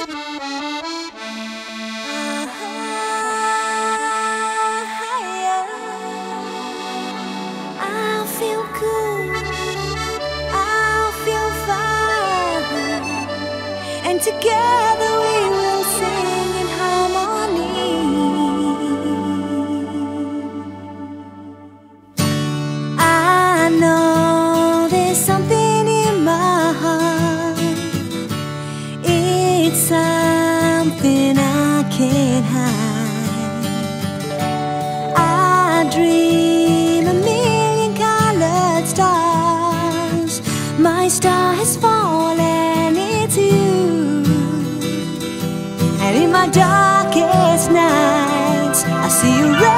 Uh-huh. together we will sing in harmony. I know. something I can't hide. I dream a million colored stars. My star has fallen, it's you. And in my darkest nights, I see you.